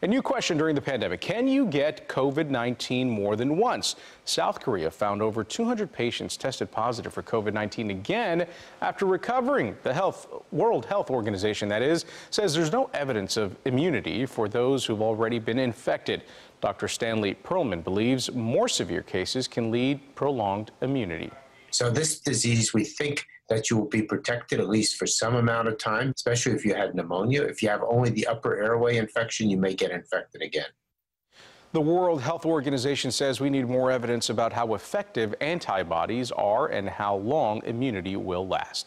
A new question during the pandemic Can you get COVID 19 more than once? South Korea found over 200 patients tested positive for COVID 19 again after recovering. The Health, World Health Organization, that is, says there's no evidence of immunity for those who've already been infected. Dr. Stanley Perlman believes more severe cases can lead prolonged immunity. So, this disease, we think that you will be protected at least for some amount of time, especially if you had pneumonia. If you have only the upper airway infection, you may get infected again. The World Health Organization says we need more evidence about how effective antibodies are and how long immunity will last.